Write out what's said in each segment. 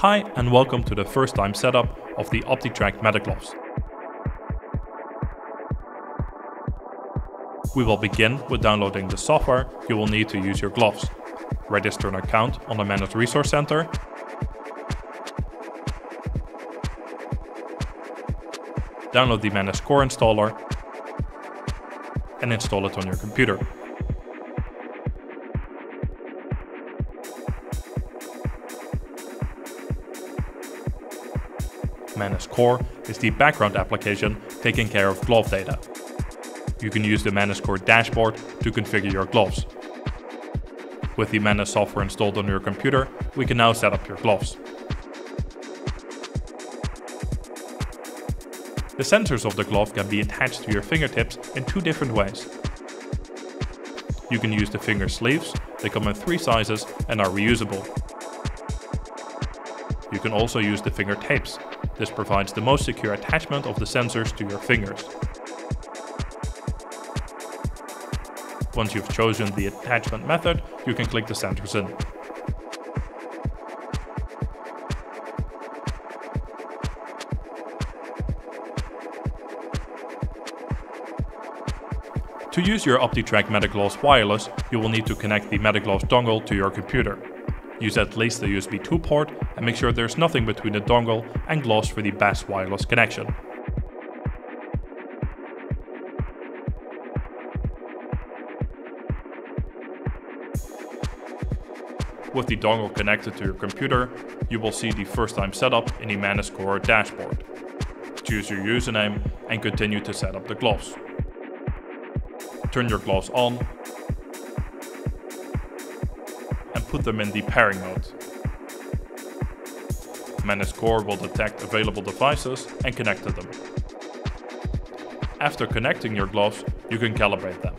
Hi and welcome to the first time setup of the OptiTrack MetaGloves. We will begin with downloading the software you will need to use your gloves. Register an account on the Manus Resource Center. Download the Manus Core installer and install it on your computer. Manus Core is the background application taking care of glove data. You can use the Manus Core dashboard to configure your gloves. With the Manus software installed on your computer, we can now set up your gloves. The sensors of the glove can be attached to your fingertips in two different ways. You can use the finger sleeves, they come in three sizes and are reusable. You can also use the finger tapes, this provides the most secure attachment of the sensors to your fingers. Once you've chosen the attachment method, you can click the sensors in. To use your OptiTrack MetaGloves wireless, you will need to connect the MetaGloves dongle to your computer. Use at least the USB 2 port and make sure there's nothing between the dongle and gloves for the best wireless connection. With the dongle connected to your computer, you will see the first time setup in the Manus Core dashboard. Choose your username and continue to set up the gloves. Turn your gloves on put them in the pairing mode. Manus Core will detect available devices and connect to them. After connecting your gloves, you can calibrate them.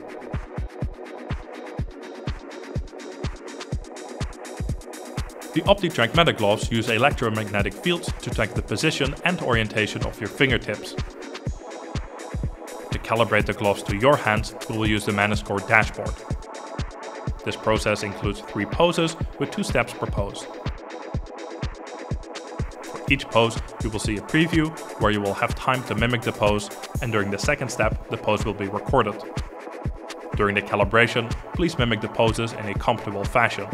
The OptiTrack Meta gloves use electromagnetic fields to track the position and orientation of your fingertips. To calibrate the gloves to your hands, we will use the Manus Core dashboard. This process includes three poses with two steps per pose. For each pose, you will see a preview where you will have time to mimic the pose, and during the second step, the pose will be recorded. During the calibration, please mimic the poses in a comfortable fashion.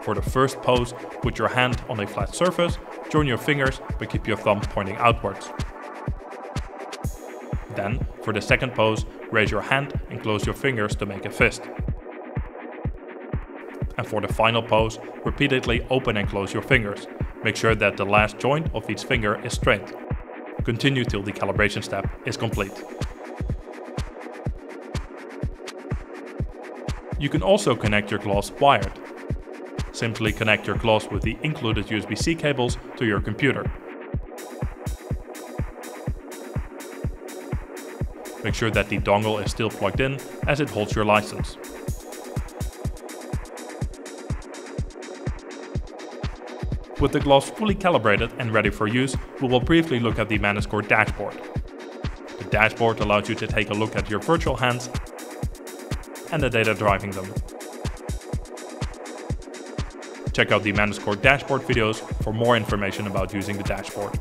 For the first pose, put your hand on a flat surface, join your fingers, but keep your thumb pointing outwards. Then, for the second pose, raise your hand and close your fingers to make a fist and for the final pose, repeatedly open and close your fingers. Make sure that the last joint of each finger is straight. Continue till the calibration step is complete. You can also connect your gloves wired. Simply connect your gloves with the included USB-C cables to your computer. Make sure that the dongle is still plugged in as it holds your license. With the gloves fully calibrated and ready for use, we will briefly look at the Manus Core dashboard. The dashboard allows you to take a look at your virtual hands and the data driving them. Check out the Manus Core dashboard videos for more information about using the dashboard.